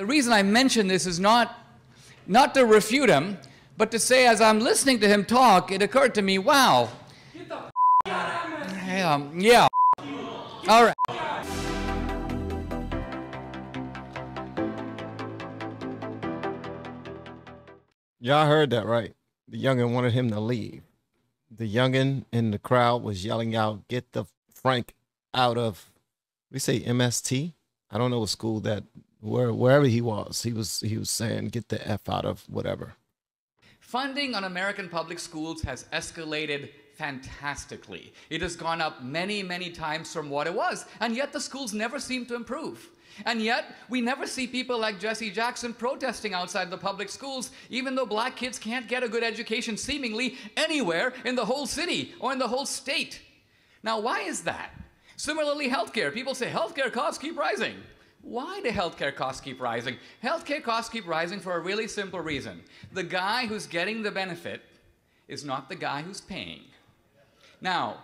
The reason I mention this is not, not to refute him, but to say as I'm listening to him talk, it occurred to me, wow. Yeah. All right. Y'all heard that right. The youngin wanted him to leave. The youngin in the crowd was yelling out, "Get the Frank out of." We say MST. I don't know what school that where wherever he was. He was he was saying, "Get the f out of whatever." Funding on American public schools has escalated fantastically. It has gone up many, many times from what it was, and yet the schools never seem to improve. And yet, we never see people like Jesse Jackson protesting outside the public schools, even though black kids can't get a good education seemingly anywhere in the whole city or in the whole state. Now, why is that? Similarly, healthcare. People say healthcare costs keep rising. Why do healthcare costs keep rising? Healthcare costs keep rising for a really simple reason. The guy who's getting the benefit is not the guy who's paying. Now,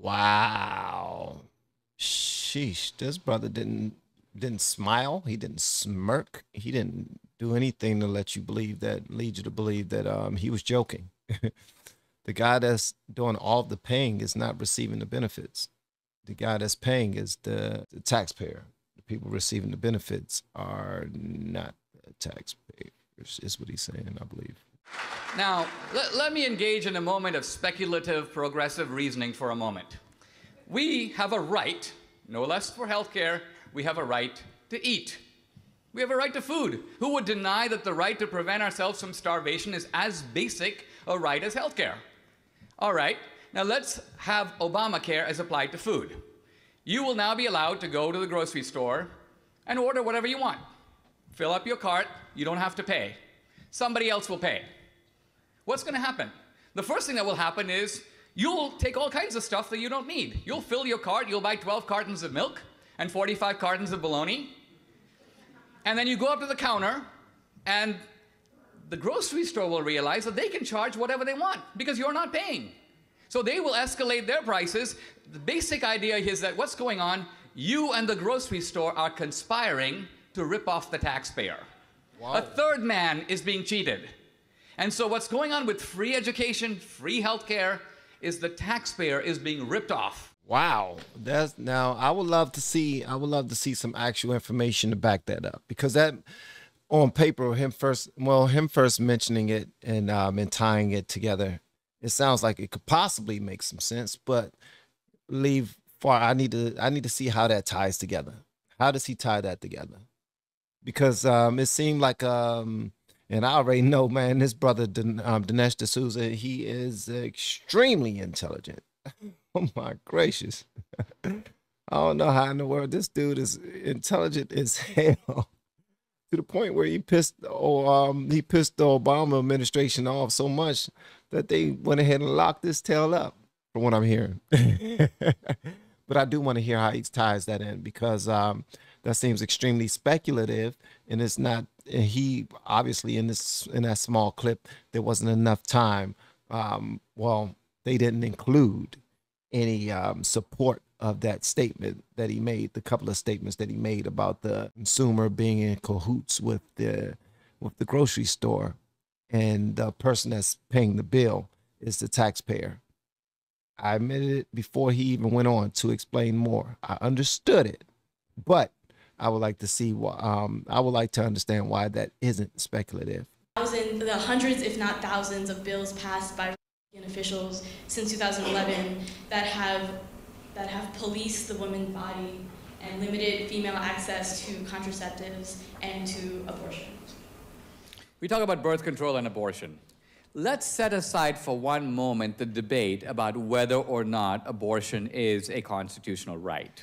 Wow. Sheesh. This brother didn't didn't smile. He didn't smirk. He didn't do anything to let you believe that lead you to believe that um he was joking. the guy that's doing all the paying is not receiving the benefits. The guy that's paying is the, the taxpayer. The people receiving the benefits are not the taxpayers, is what he's saying, I believe. Now, let, let me engage in a moment of speculative progressive reasoning for a moment. We have a right, no less for healthcare, we have a right to eat. We have a right to food. Who would deny that the right to prevent ourselves from starvation is as basic a right as healthcare? All right, now let's have Obamacare as applied to food. You will now be allowed to go to the grocery store and order whatever you want. Fill up your cart, you don't have to pay. Somebody else will pay. What's going to happen? The first thing that will happen is you'll take all kinds of stuff that you don't need. You'll fill your cart, you'll buy 12 cartons of milk and 45 cartons of bologna. And then you go up to the counter, and the grocery store will realize that they can charge whatever they want because you're not paying. So they will escalate their prices. The basic idea is that what's going on? You and the grocery store are conspiring to rip off the taxpayer. Wow. A third man is being cheated. And so what's going on with free education, free healthcare, is the taxpayer is being ripped off. Wow. That's now I would love to see I would love to see some actual information to back that up because that on paper him first well him first mentioning it and um and tying it together it sounds like it could possibly make some sense but leave far I need to I need to see how that ties together. How does he tie that together? Because um it seemed like um and I already know, man, this brother, um, Dinesh D'Souza, he is extremely intelligent. oh my gracious. I don't know how in the world this dude is intelligent as hell. To the point where he pissed oh um he pissed the Obama administration off so much that they went ahead and locked this tail up, from what I'm hearing. but I do want to hear how he ties that in because um that seems extremely speculative and it's not and he obviously in this in that small clip there wasn't enough time. Um, well, they didn't include any um, support of that statement that he made. The couple of statements that he made about the consumer being in cahoots with the with the grocery store, and the person that's paying the bill is the taxpayer. I admitted it before he even went on to explain more. I understood it, but I would like to see why. um, I would like to understand why that isn't speculative. Thousands, the hundreds, if not thousands, of bills passed by officials since 2011 that have that have policed the woman's body and limited female access to contraceptives and to abortion. We talk about birth control and abortion. Let's set aside for one moment the debate about whether or not abortion is a constitutional right.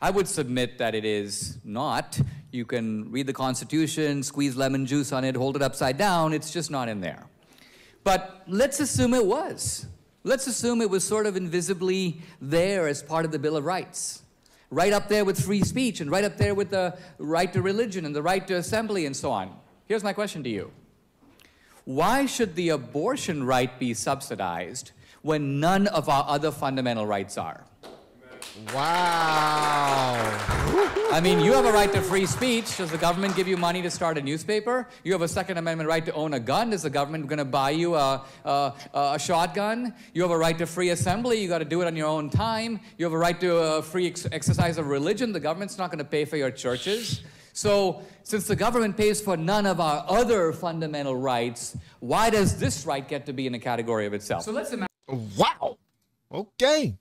I would submit that it is not. You can read the Constitution, squeeze lemon juice on it, hold it upside down, it's just not in there. But let's assume it was. Let's assume it was sort of invisibly there as part of the Bill of Rights. Right up there with free speech and right up there with the right to religion and the right to assembly and so on. Here's my question to you Why should the abortion right be subsidized when none of our other fundamental rights are. Wow. I mean, you have a right to free speech. Does the government give you money to start a newspaper? You have a Second Amendment right to own a gun. Is the government going to buy you a, a, a, shotgun? You have a right to free assembly. You got to do it on your own time. You have a right to a free ex exercise of religion. The government's not going to pay for your churches. So, since the government pays for none of our other fundamental rights, why does this right get to be in a category of itself? So let's imagine. Wow. Okay.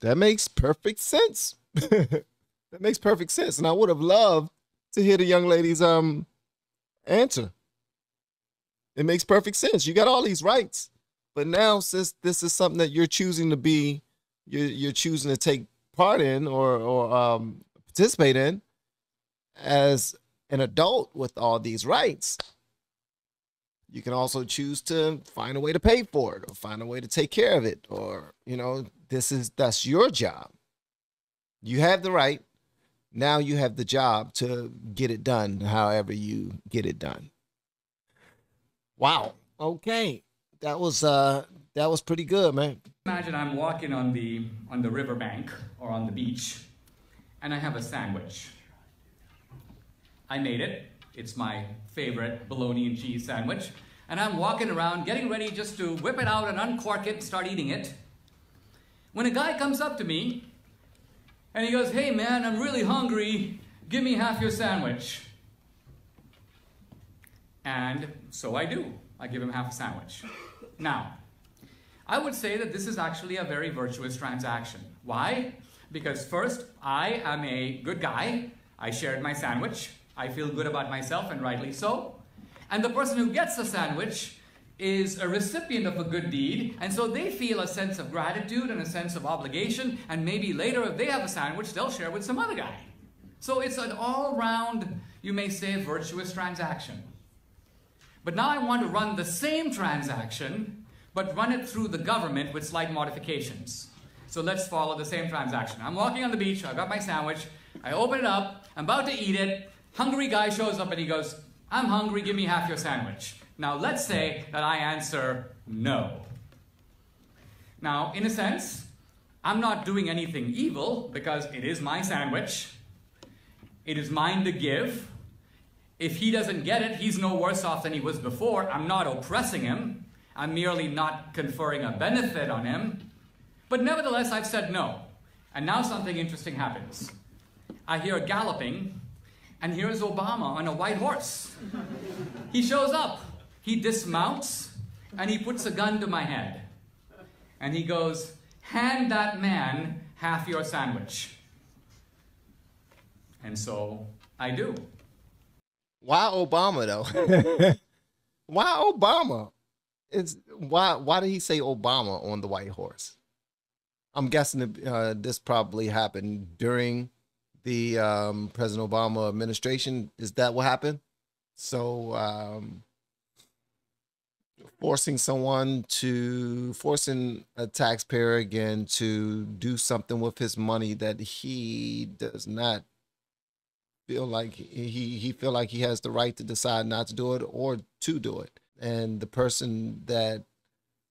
That makes perfect sense. that makes perfect sense. And I would have loved to hear the young lady's um answer. It makes perfect sense. You got all these rights. But now since this is something that you're choosing to be you're you're choosing to take part in or or um participate in as an adult with all these rights, you can also choose to find a way to pay for it or find a way to take care of it or you know this is that's your job. You have the right. Now you have the job to get it done however you get it done. Wow. Okay. That was uh that was pretty good man. Imagine i'm walking on the on the riverbank or on the beach and i have a sandwich. I made it. It's my favorite bologna and cheese sandwich. And I'm walking around getting ready just to whip it out and uncork it and start eating it. When a guy comes up to me and he goes, Hey man, I'm really hungry. Give me half your sandwich. And so I do. I give him half a sandwich. Now, I would say that this is actually a very virtuous transaction. Why? Because first, I am a good guy. I shared my sandwich. I feel good about myself, and rightly so. And the person who gets the sandwich is a recipient of a good deed, and so they feel a sense of gratitude and a sense of obligation, and maybe later, if they have a sandwich, they'll share with some other guy. So it's an all round, you may say, virtuous transaction. But now I want to run the same transaction, but run it through the government with slight modifications. So let's follow the same transaction. I'm walking on the beach, I've got my sandwich, I open it up, I'm about to eat it, Hungry guy shows up and he goes, I'm hungry, give me half your sandwich. Now let's say that I answer no. Now, in a sense, I'm not doing anything evil because it is my sandwich. It is mine to give. If he doesn't get it, he's no worse off than he was before. I'm not oppressing him. I'm merely not conferring a benefit on him. But nevertheless, I've said no. And now something interesting happens. I hear galloping and here's Obama on a white horse. He shows up, he dismounts, and he puts a gun to my head. And he goes, Hand that man half your sandwich. And so I do. Why Obama though? why Obama? It's why why did he say Obama on the white horse? I'm guessing uh, this probably happened during the um, President Obama administration. Is that what happened? So um, forcing someone to forcing a taxpayer again to do something with his money that he does not feel like he he feel like he has the right to decide not to do it or to do it and the person that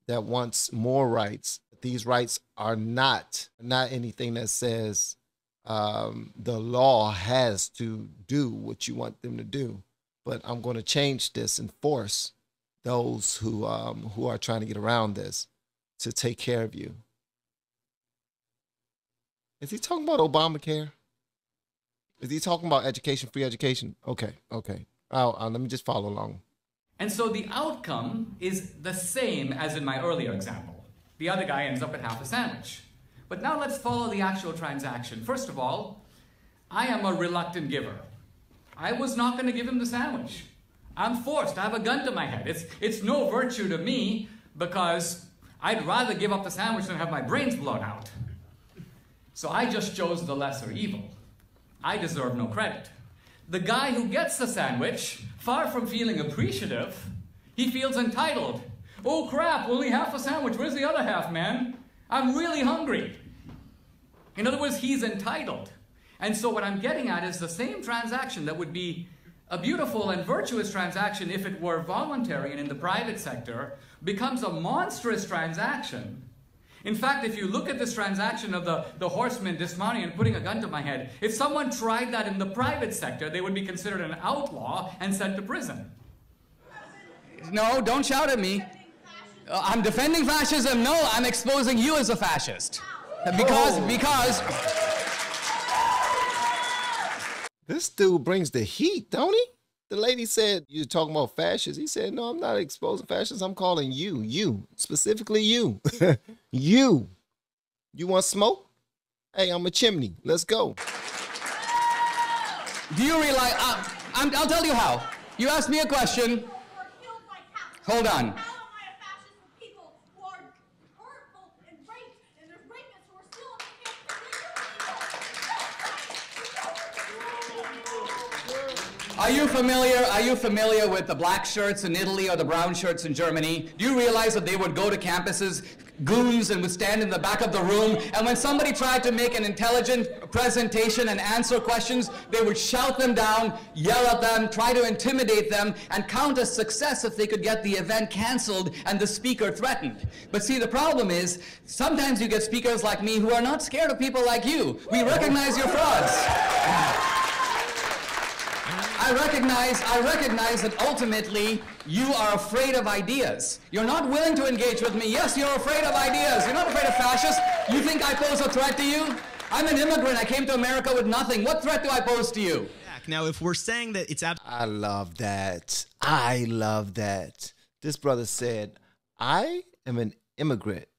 that wants more rights these rights are not not anything that says um, the law has to do what you want them to do. But I'm going to change this and force those who um, who are trying to get around this to take care of you. Is he talking about Obamacare? Is he talking about education, free education? Okay, okay. I'll, I'll, let me just follow along. And so the outcome is the same as in my earlier example. The other guy ends up with half a sandwich. But now let's follow the actual transaction. First of all, I am a reluctant giver. I was not going to give him the sandwich. I'm forced. I have a gun to my head. It's, it's no virtue to me because I'd rather give up the sandwich than have my brains blown out. So I just chose the lesser evil. I deserve no credit. The guy who gets the sandwich, far from feeling appreciative, he feels entitled. Oh crap, only half a sandwich. Where's the other half, man? I'm really hungry. In other words, he's entitled. And so what I'm getting at is the same transaction that would be a beautiful and virtuous transaction if it were voluntary and in the private sector becomes a monstrous transaction In fact, if you look at this transaction of the, the horseman dismounting and putting a gun to my head, if someone tried that in the private sector, they would be considered an outlaw and sent to prison. No, don't shout at me. Uh, I'm defending fascism. No, I'm exposing you as a fascist. Because, oh. because. This dude brings the heat, don't he? The lady said, You're talking about fascists. He said, No, I'm not exposing fascists. I'm calling you, you, specifically you. you. You want smoke? Hey, I'm a chimney. Let's go. Do you realize? Uh, i will tell you how. You asked me a question. Hold on. Are you familiar? Are you familiar with the black shirts in Italy or the brown shirts in Germany? Do you realize that they would go to campuses, goons, and would stand in the back of the room, and when somebody tried to make an intelligent presentation and answer questions, they would shout them down, yell at them, try to intimidate them, and count as success if they could get the event canceled and the speaker threatened. But see, the problem is sometimes you get speakers like me who are not scared of people like you. We recognize your frauds. I recognize, I recognize that ultimately you are afraid of ideas. You're not willing to engage with me. Yes, you're afraid of ideas. You're not afraid of fascists. You think I pose a threat to you? I'm an immigrant. I came to America with nothing. What threat do I pose to you? Now, if we're saying that it's ab- I love that. I love that. This brother said, I am an immigrant.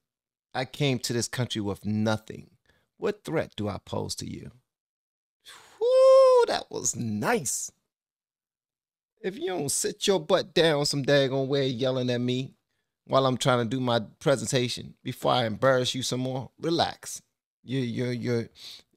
I came to this country with nothing. What threat do I pose to you? Whoo, that was nice. If you don't sit your butt down some daggone way yelling at me while I'm trying to do my presentation before I embarrass you some more, relax. You you you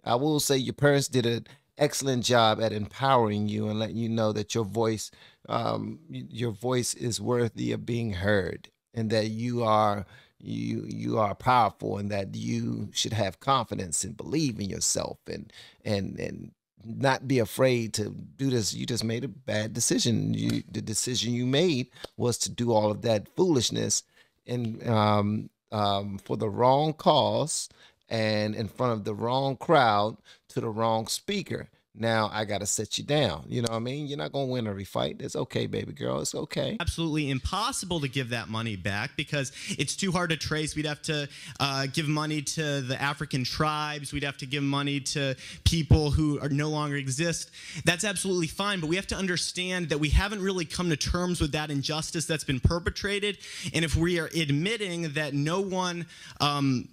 I will say your parents did an excellent job at empowering you and letting you know that your voice um your voice is worthy of being heard and that you are you you are powerful and that you should have confidence and believe in yourself and and and not be afraid to do this. You just made a bad decision. You, the decision you made was to do all of that foolishness and um, um, for the wrong cause and in front of the wrong crowd to the wrong speaker now I got to set you down. You know what I mean? You're not to win every fight. It's okay, baby girl. It's okay. Absolutely impossible to give that money back because it's too hard to trace. We'd have to uh, give money to the African tribes. We'd have to give money to people who are no longer exist. That's absolutely fine, but we have to understand that we haven't really come to terms with that injustice that's been perpetrated. And if we are admitting that no one um,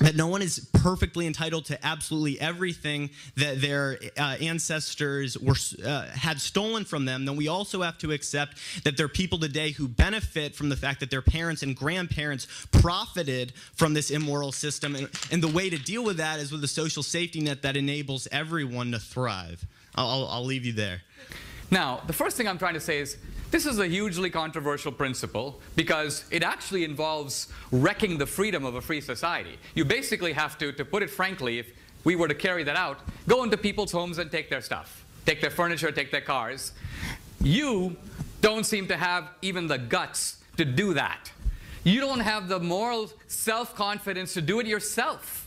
that no one is perfectly entitled to absolutely everything that their uh, ancestors were uh, had stolen from them, then we also have to accept that there are people today who benefit from the fact that their parents and grandparents profited from this immoral system. And, and the way to deal with that is with a social safety net that enables everyone to thrive. I'll, I'll, I'll leave you there. Now, the first thing I'm trying to say is this is a hugely controversial principle because it actually involves wrecking the freedom of a free society. You basically have to, to put it frankly, if we were to carry that out, go into people's homes and take their stuff, take their furniture, take their cars. You don't seem to have even the guts to do that. You don't have the moral self-confidence to do it yourself.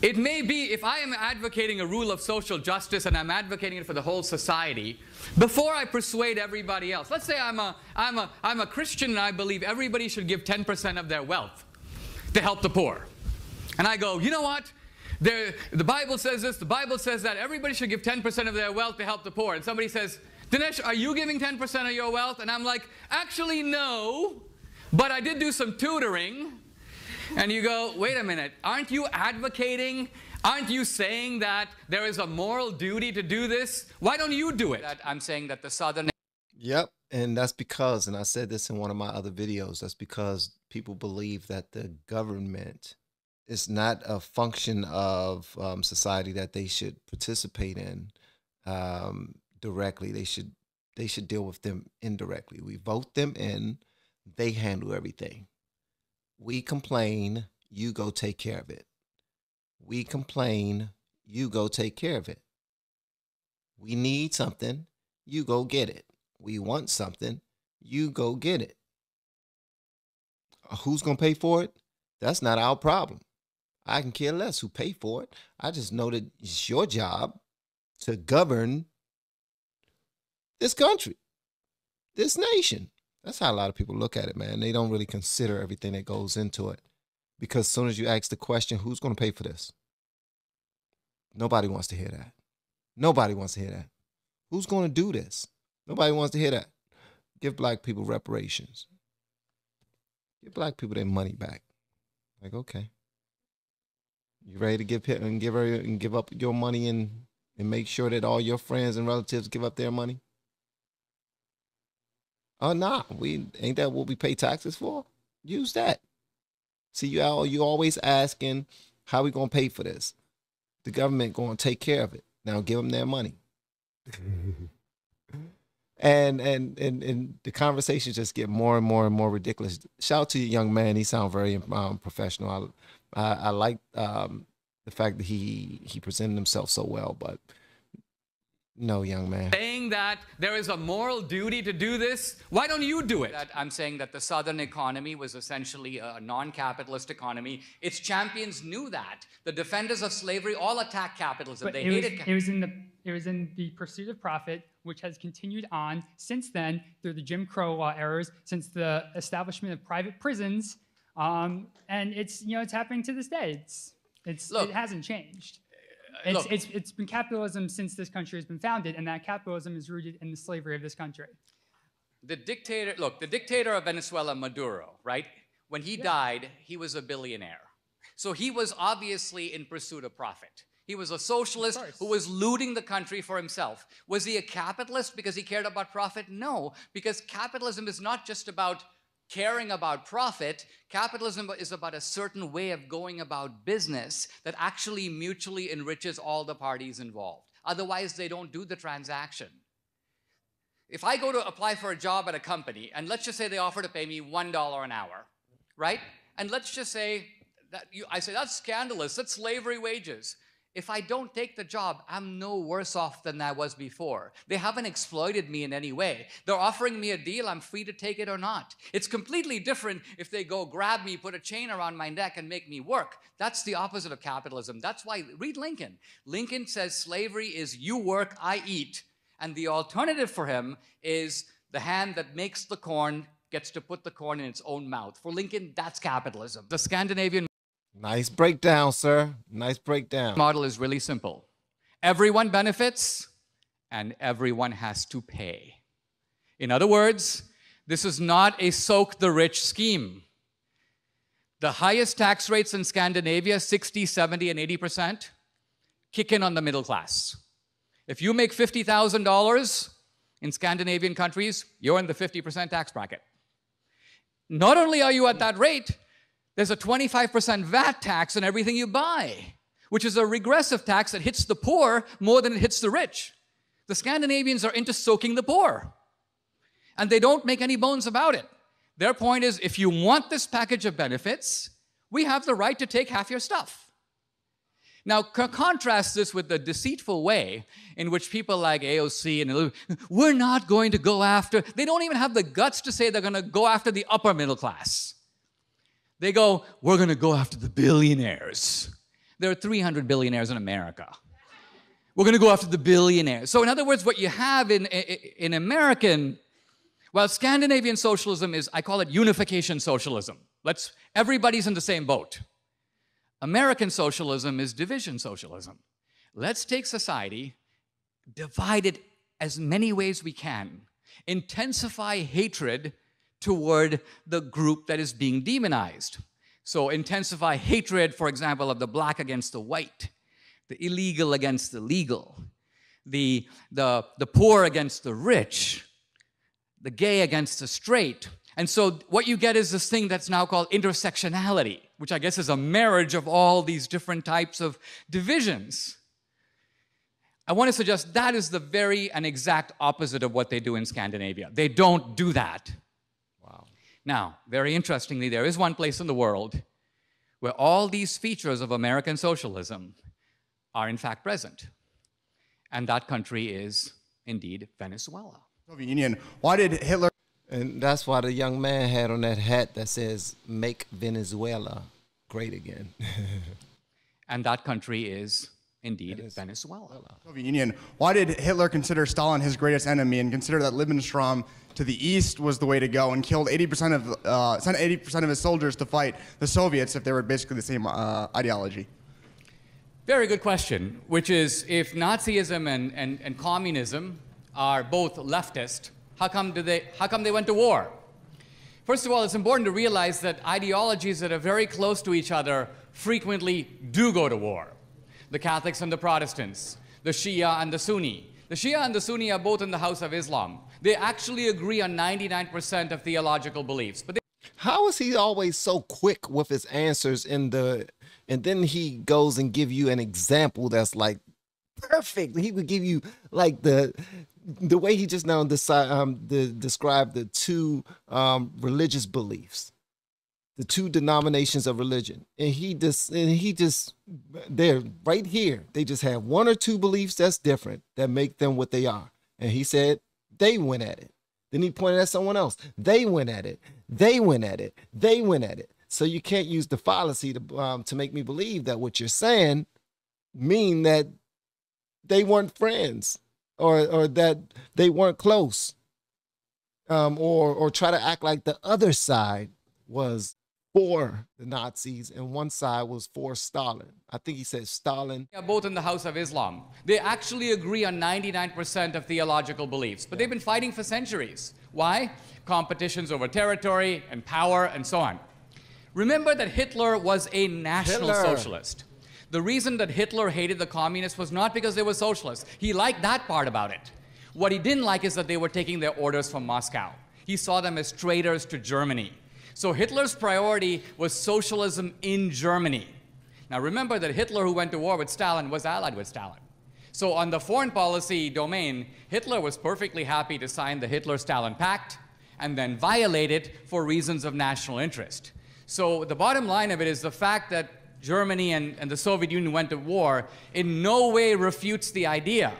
It may be, if I am advocating a rule of social justice and I'm advocating it for the whole society, before I persuade everybody else, let's say I'm a, I'm a, I'm a Christian and I believe everybody should give 10% of their wealth to help the poor. And I go, you know what? There, the Bible says this, the Bible says that everybody should give 10% of their wealth to help the poor. And somebody says, Dinesh, are you giving 10% of your wealth? And I'm like, actually, no, but I did do some tutoring. And you go, wait a minute, aren't you advocating Aren't you saying that there is a moral duty to do this? Why don't you do it? I'm saying that the Southern. Yep. And that's because, and I said this in one of my other videos, that's because people believe that the government is not a function of um, society that they should participate in um, directly. They should they should deal with them indirectly. We vote them in, they handle everything. We complain, you go take care of it. We complain, you go take care of it. We need something, you go get it. We want something, you go get it. Uh, who's going to pay for it? That's not our problem. I can care less who pay for it. I just know that it's your job to govern this country, this nation. That's how a lot of people look at it, man. They don't really consider everything that goes into it. Because as soon as you ask the question, who's going to pay for this? Nobody wants to hear that. Nobody wants to hear that. Who's going to do this? Nobody wants to hear that. Give black people reparations. Give black people their money back. Like, okay. You ready to give and give her and give up your money and and make sure that all your friends and relatives give up their money? Oh nah, we ain't that what we pay taxes for? Use that. See you all you always asking how we gonna pay for this. The government gonna take care of it. Now give them their money. and and and and the conversations just get more and more and more ridiculous. Shout out to the young man; he sounds very um, professional. I I, I like um, the fact that he he presented himself so well, but no, young man. Saying that there is a moral duty to do this, why don't you do it? I'm saying that the Southern economy was essentially a non capitalist economy. Its champions knew that. The defenders of slavery all attacked capitalism. But they it hated was, it was in the it was in the pursuit of profit, which has continued on since then through the Jim Crow law errors, since the establishment of private prisons, um, and it's you know it's happening to this day. It's it's Look, it hasn't changed. It's, look. it's, it's been capitalism since this country has been founded, and that capitalism is rooted in the slavery of this country. The dictator, look, the dictator of Venezuela, Maduro, right? When he died, he was a billionaire. So he was obviously in pursuit of profit. He was a socialist who was looting the country for himself. Was he a capitalist because he cared about profit? No, because capitalism is not just about caring about profit. Capitalism is about a certain way of going about business that actually mutually enriches all the parties involved. Otherwise, they don't do the transaction. If I go to apply for a job at a company, and let's just say they offer to pay me $1 an hour, right? And let's just say that you, I say, that's scandalous, that's slavery wages. If I don't take the job, I'm no worse off than I was before. They haven't exploited me in any way. They're offering me a deal, I'm free to take it or not. It's completely different if they go grab me, put a chain around my neck, and make me work. That's the opposite of capitalism. That's why, read Lincoln. Lincoln says slavery is you work, I eat. And the alternative for him is the hand that makes the corn gets to put the corn in its own mouth. For Lincoln, that's capitalism. The Scandinavian Nice breakdown, sir. Nice breakdown. model is really simple everyone benefits, and everyone has to pay. In other words, this is not a soak the rich scheme. The highest tax rates in Scandinavia, 60, 70, and 80%, kick in on the middle class. If you make $50,000 in Scandinavian countries, you're in the 50% tax bracket. Not only are you at that rate, there's a 25% VAT tax on everything you buy, which is a regressive tax that hits the poor more than it hits the rich. The Scandinavians are into soaking the poor, and they don't make any bones about it. Their point is if you want this package of benefits, we have the right to take half your stuff. Now, co- contrast this with the deceitful way in which people like AOC and we're not going to go after, they don't even have the guts to say they're going to go after the upper middle class. They go, we're going to go after the billionaires. There are 300 billionaires in America. We're going to go after the billionaires. So, in other words, what you have in, in American, well, Scandinavian socialism is, I call it unification socialism. Let's, everybody's in the same boat. American socialism is division socialism. Let's take society, divide it as many ways we can, intensify hatred toward the group that is being demonized. So, intensify hatred, for example, of the black against the white, the illegal against the legal, the, the, the poor against the rich, the gay against the straight. And so, what you get is this thing that's now called intersectionality, which I guess is a marriage of all these different types of divisions. I want to suggest that is the very and exact opposite of what they do in Scandinavia. They don't do that. Now, very interestingly, there is one place in the world where all these features of American socialism are in fact present. And that country is indeed Venezuela. Soviet Union. Why did Hitler? And that's why the young man had on that hat that says "Make Venezuela great again. and that country is indeed Venezuela. Soviet Union. Why did Hitler consider Stalin his greatest enemy and consider that Lebensraum to the east was the way to go and killed 80% of uh, sent 80% of his soldiers to fight the Soviets if they were basically the same uh, ideology? Very good question, which is if Nazism and, and, and communism are both leftist, how come, do they, how come they went to war? First of all, it's important to realize that ideologies that are very close to each other frequently do go to war. The Catholics and the Protestants, the Shia and the Sunni. The Shia and the Sunni are both in the House of Islam. They actually agree on 99% of theological beliefs. But how is he always so quick with his answers in the and then he goes and give you an example that's like perfect. He would give you like the the way he just now decide um the describe the two um religious beliefs the two denominations of religion and he just and he just they're right here they just have one or two beliefs that's different that make them what they are and he said they went at it. Then he pointed at someone else. They went at it. They went at it. They went at it. So you can't use the fallacy to um, to make me believe that what you're saying mean that they weren't friends or or that they weren't close, um, or or try to act like the other side was for the Nazis and one side was for Stalin. I think he said Stalin. Yeah, both in the House of Islam. They actually agree on 99% of theological beliefs, but they've been fighting for centuries. Why? Competitions over territory and power and so on. Remember that Hitler was a national Hitler. socialist. The reason that Hitler hated the communists was not because they were socialists. He liked that part about it. What he didn't like is that they were taking their orders from Moscow. He saw them as traitors to Germany. So Hitler's priority was socialism in Germany. Now remember that Hitler, who went to war with Stalin, was allied with Stalin. So on the foreign policy domain, Hitler was perfectly happy to sign the Hitler-Stalin Pact and then violate it for reasons of national interest. So the bottom line of it is the fact that Germany and, and the Soviet Union went to war in no way refutes the idea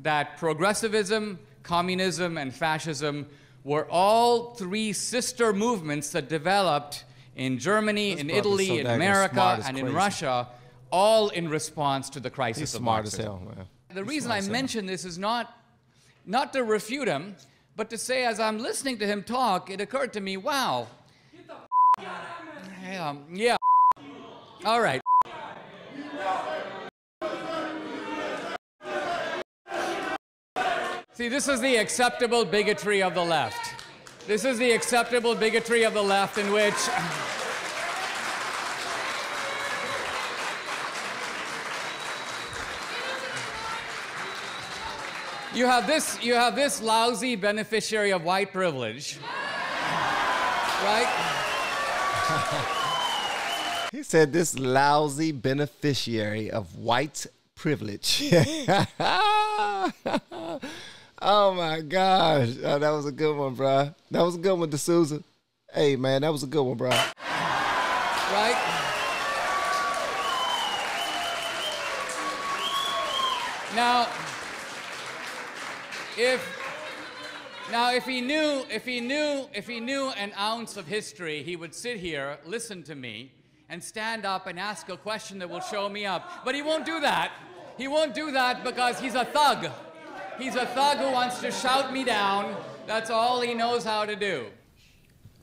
that progressivism, communism, and fascism were all three sister movements that developed in Germany, This in Italy, so in America, and in. Russia, all in response to the crisis He's of smart as Marxism. hell, man. The He's reason I mention this is not, not to refute him, but to say as I'm listening to him talk, it occurred to me, wow. Yeah, yeah. All right. See, this is the acceptable bigotry of the left. This is the acceptable bigotry of the left in which you have this you have this lousy beneficiary of white privilege. Right? He said this lousy beneficiary of white privilege. oh my gosh. Oh, that was a good one, bro. That was a good one, D'Souza. Hey man, that was a good one, bro. right? Now, if now if he knew if he knew if he knew an ounce of history, he would sit here, listen to me, and stand up and ask a question that will show me up. But he won't do that. He won't do that because he's a thug. He's a thug who wants to shout me down. That's all he knows how to do.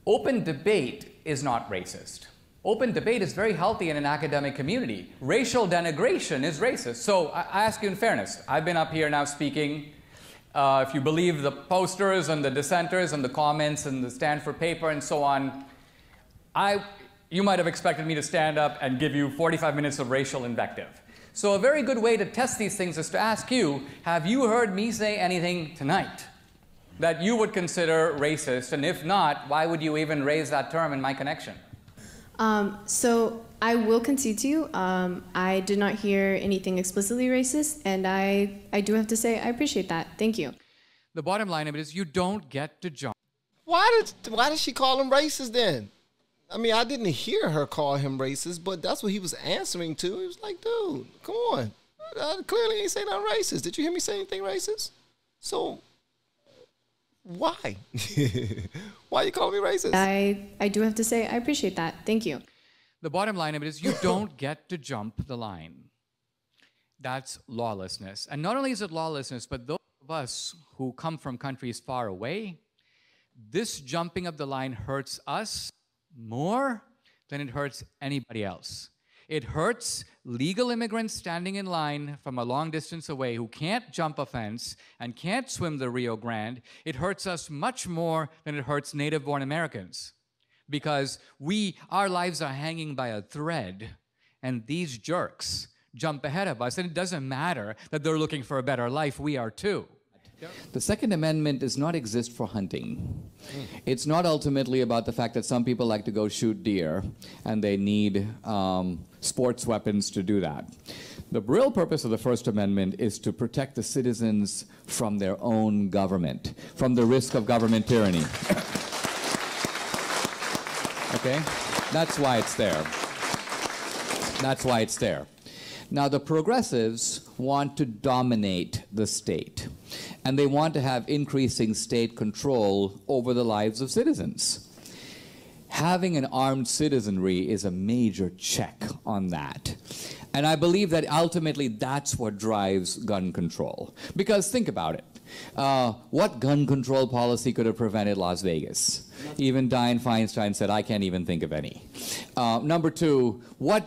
Open debate is not racist. Open debate is very healthy in an academic community. Racial denigration is racist. So I ask you in fairness, I've been up here now speaking. Uh, if you believe the posters and the dissenters and the comments and the Stanford paper and so on, I, you might have expected me to stand up and give you 45 minutes of racial invective. So a very good way to test these things is to ask you, have you heard me say anything tonight that you would consider racist? And if not, why would you even raise that term in my connection? Um, so I will concede to you. Um, I did not hear anything explicitly racist, and I, I do have to say I appreciate that. Thank you. The bottom line of it is you don't get to jump. Why did why did she call him racist then? I mean, I didn't hear her call him racist, but that's what he was answering to. He was like, dude, come on. I clearly ain't saying I'm racist. Did you hear me say anything racist? So why? why you calling me racist? I, I do have to say I appreciate that. Thank you. The bottom line of it is you don't get to jump the line. That's lawlessness. And not only is it lawlessness, but those of us who come from countries far away, this jumping of the line hurts us more than it hurts anybody else. It hurts legal immigrants standing in line from a long distance away who can't jump a fence and can't swim the Rio Grande. It hurts us much more than it hurts native born Americans because we, our lives are hanging by a thread, and these jerks jump ahead of us. And it doesn't matter that they're looking for a better life, we are too. The Second Amendment does not exist for hunting. It's not ultimately about the fact that some people like to go shoot deer and they need um, sports weapons to do that. The real purpose of the First Amendment is to protect the citizens from their own government, from the risk of government tyranny. okay? That's why it's there. That's why it's there. Now, the progressives want to dominate the state, and they want to have increasing state control over the lives of citizens. Having an armed citizenry is a major check on that. And I believe that ultimately that's what drives gun control. Because think about it. Uh, what gun control policy could have prevented Las Vegas? Even Dianne Feinstein said, I can't even think of any. Uh, number two, what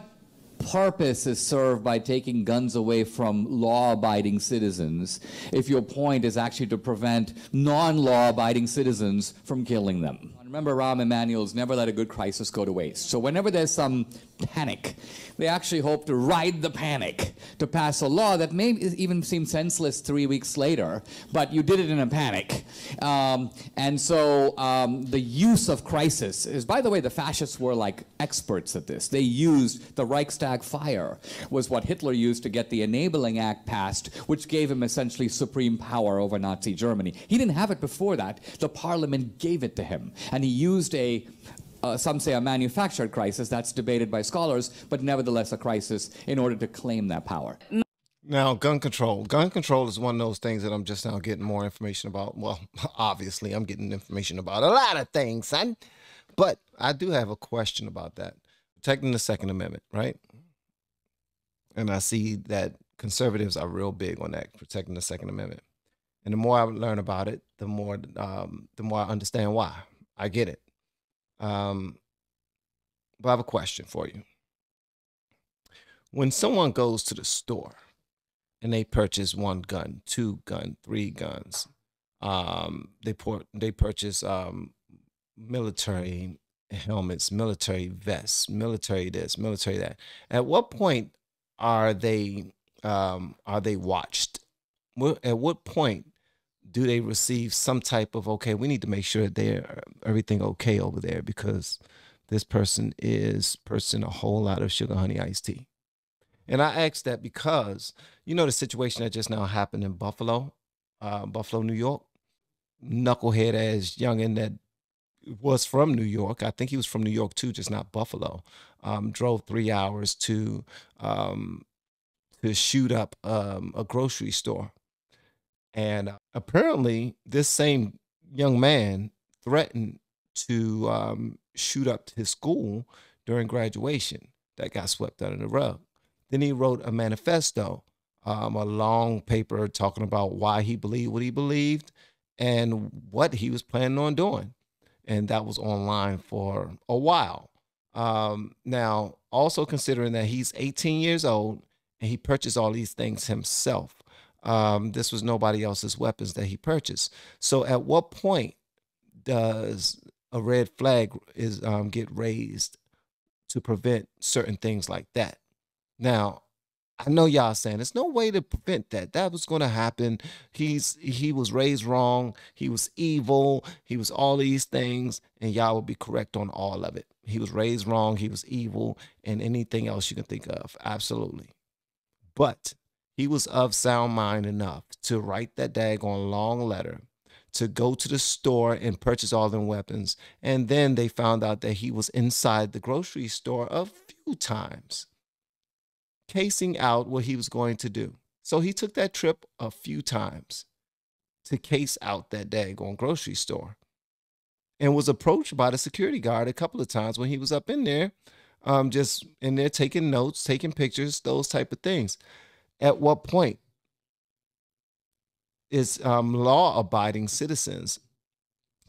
purpose is served by taking guns away from law-abiding citizens if your point is actually to prevent non-law-abiding citizens from killing them. Remember Rahm Emanuel's never let a good crisis go to waste. So whenever there's some panic, they actually hope to ride the panic to pass a law that may even seem senseless three weeks later, but you did it in a panic. Um, and so um, the use of crisis is, by the way, the fascists were like experts at this. They used the Reichstag fire was what Hitler used to get the Enabling Act passed, which gave him essentially supreme power over Nazi Germany. He didn't have it before that. The parliament gave it to him. And he used a uh, some say a manufactured crisis, that's debated by scholars, but nevertheless a crisis in order to claim that power. Now, gun control. Gun control is one of those things that I'm just now getting more information about. Well, obviously, I'm getting information about a lot of things, son. But I do have a question about that. Protecting the Second Amendment, right? And I see that conservatives are real big on that, protecting the Second Amendment. And the more I learn about it, the more um, the more I understand why. I get it. Um, but I have a question for you. When someone goes to the store and they purchase one gun, two gun, three guns, um, they put they purchase um, military helmets, military vests, military this, military that. At what point are they um, are they watched? At what point do they receive some type of okay we need to make sure they're everything okay over there because this person is person a whole lot of sugar honey iced tea and i ask that because you know the situation that just now happened in buffalo uh, buffalo new york knucklehead as youngin that was from new york i think he was from new york too just not buffalo um, drove three hours to um, to shoot up um, a grocery store and uh, apparently, this same young man threatened to um, shoot up his school during graduation. That got swept under the rug. Then he wrote a manifesto, um, a long paper talking about why he believed what he believed and what he was planning on doing. And that was online for a while. Um, now, also considering that he's 18 years old and he purchased all these things himself. Um, this was nobody else's weapons that he purchased. So at what point does a red flag is um, get raised to prevent certain things like that? Now, I know y'all saying there's no way to prevent that. That was going to happen. He's he was raised wrong. He was evil. He was all these things, and y'all will be correct on all of it. He was raised wrong. He was evil, and anything else you can think of. Absolutely. But he was of sound mind enough to write that daggone long letter to go to the store and purchase all them weapons. And then they found out that he was inside the grocery store a few times, casing out what he was going to do. So he took that trip a few times to case out that daggone grocery store and was approached by the security guard a couple of times when he was up in there um, just in they're taking notes, taking pictures, those type of things. At what point is um, law-abiding citizens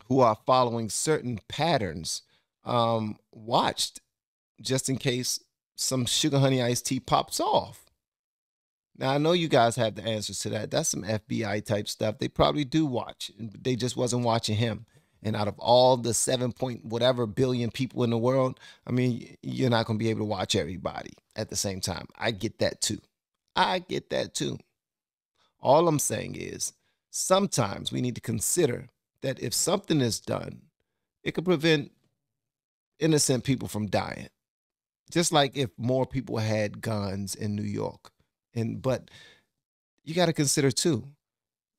who are following certain patterns um, watched just in case some sugar honey iced tea pops off? Now I know you guys have the answers to that. That's some FBI type stuff. They probably do watch. They just wasn't watching him. And out of all the seven point whatever billion people in the world, I mean, you're not going to be able to watch everybody at the same time. I get that too. I get that too. All I'm saying is sometimes we need to consider that if something is done, it could prevent innocent people from dying. Just like if more people had guns in New York. And but you got to consider too,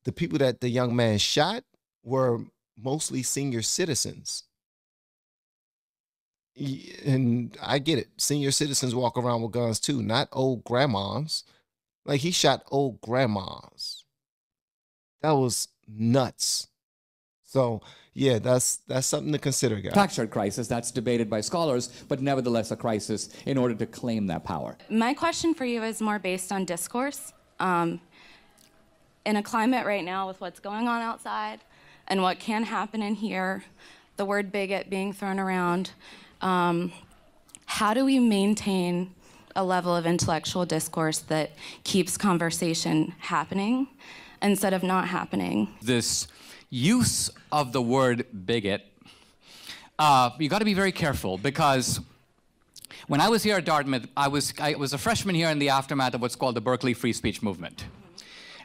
the people that the young man shot were mostly senior citizens. And I get it. Senior citizens walk around with guns too, not old grandmas. Like he shot old grandmas. That was nuts. So yeah, that's that's something to consider, guys. Tax crisis that's debated by scholars, but nevertheless a crisis in order to claim that power. My question for you is more based on discourse. Um, in a climate right now with what's going on outside, and what can happen in here, the word bigot being thrown around. Um, how do we maintain a level of intellectual discourse that keeps conversation happening instead of not happening? This use of the word bigot, uh, you got to be very careful because when I was here at Dartmouth, I was, I was a freshman here in the aftermath of what's called the Berkeley Free Speech Movement.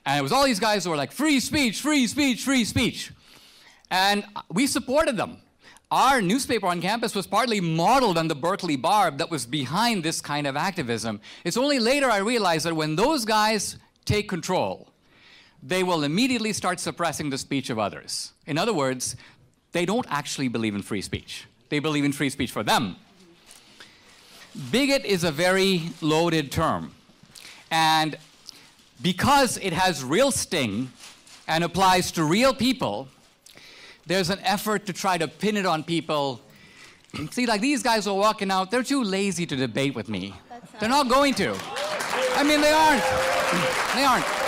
And it was all these guys who were like, free speech, free speech, free speech. And we supported them. Our newspaper on campus was partly modeled on the Berkeley Barb that was behind this kind of activism. It's only later I realized that when those guys take control, they will immediately start suppressing the speech of others. In other words, they don't actually believe in free speech. They believe in free speech for them. Bigot is a very loaded term. And because it has real sting and applies to real people, there's an effort to try to pin it on people. See, like these guys are walking out, they're too lazy to debate with me. They're not going to. I mean, they aren't. They aren't.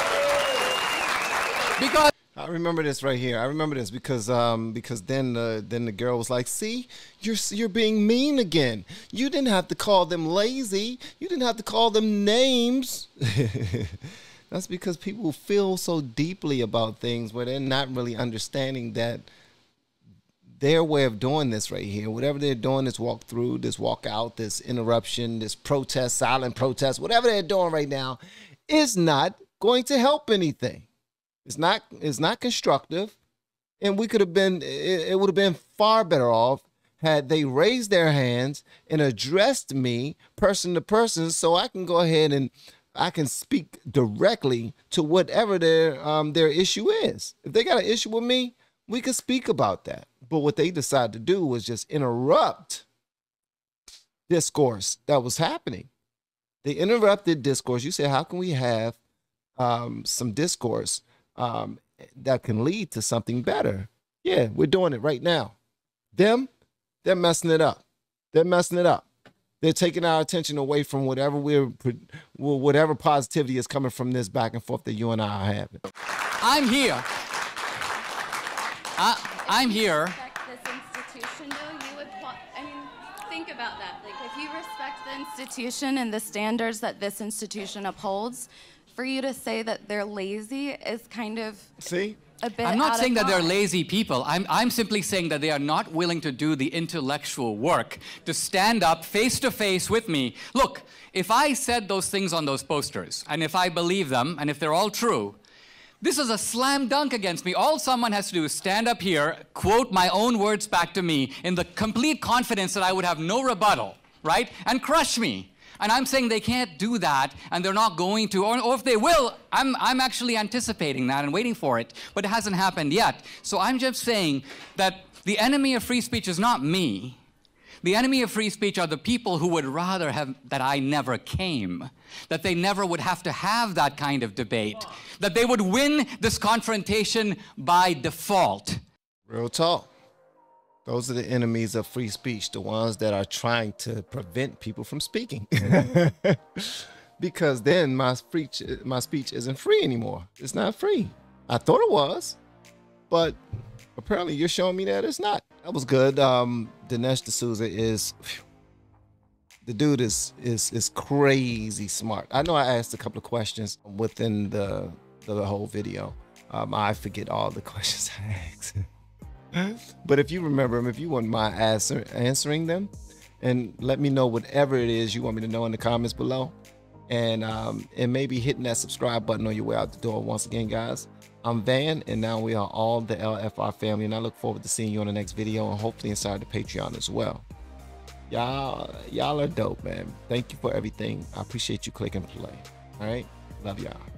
Because I remember this right here. I remember this because um because then the then the girl was like, "See, you're you're being mean again. You didn't have to call them lazy. You didn't have to call them names." That's because people feel so deeply about things where they're not really understanding that their way of doing this right here, whatever they're doing, this walk through, this walk out, this interruption, this protest, silent protest, whatever they're doing right now, is not going to help anything. It's not. It's not constructive, and we could have been. It, it would have been far better off had they raised their hands and addressed me person to person, so I can go ahead and I can speak directly to whatever their um, their issue is. If they got an issue with me, we could speak about that. But what they decided to do was just interrupt discourse that was happening. They interrupted discourse. You said, how can we have um, some discourse um, that can lead to something better? Yeah, we're doing it right now. Them, they're messing it up. They're messing it up. They're taking our attention away from whatever we're, whatever positivity is coming from this back and forth that you and I are having. I'm here. I, I'm here. This institution, though, you would. I mean, think about that. Like, if you respect the institution and the standards that this institution upholds, for you to say that they're lazy is kind of see. I'm not saying that they're lazy people. I'm, I'm simply saying that they are not willing to do the intellectual work to stand up face to face with me. Look, if I said those things on those posters, and if I believe them, and if they're all true, this is a slam dunk against me. All someone has to do is stand up here, quote my own words back to me in the complete confidence that I would have no rebuttal, right? And crush me. And I'm saying they can't do that, and they're not going to, or, or, if they will, I'm, I'm actually anticipating that and waiting for it, but it hasn't happened yet. So I'm just saying that the enemy of free speech is not me. The enemy of free speech are the people who would rather have that I never came, that they never would have to have that kind of debate, that they would win this confrontation by default. Real talk. Those are the enemies of free speech, the ones that are trying to prevent people from speaking. because then my speech my speech isn't free anymore. It's not free. I thought it was, but apparently you're showing me that it's not. That was good. Um Dinesh D'Souza is the dude is is is crazy smart. I know I asked a couple of questions within the the whole video. Um, I forget all the questions I asked. But if you remember them, if you want my answer, answering them, and let me know whatever it is you want me to know in the comments below, and um, and maybe hitting that subscribe button on your way out the door. Once again, guys, I'm Van, and now we are all the LFR family, and I look forward to seeing you on the next video, and hopefully inside the Patreon as well. Y'all, y'all are dope, man. Thank you for everything. I appreciate you clicking play. All right, love y'all.